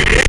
Yeah.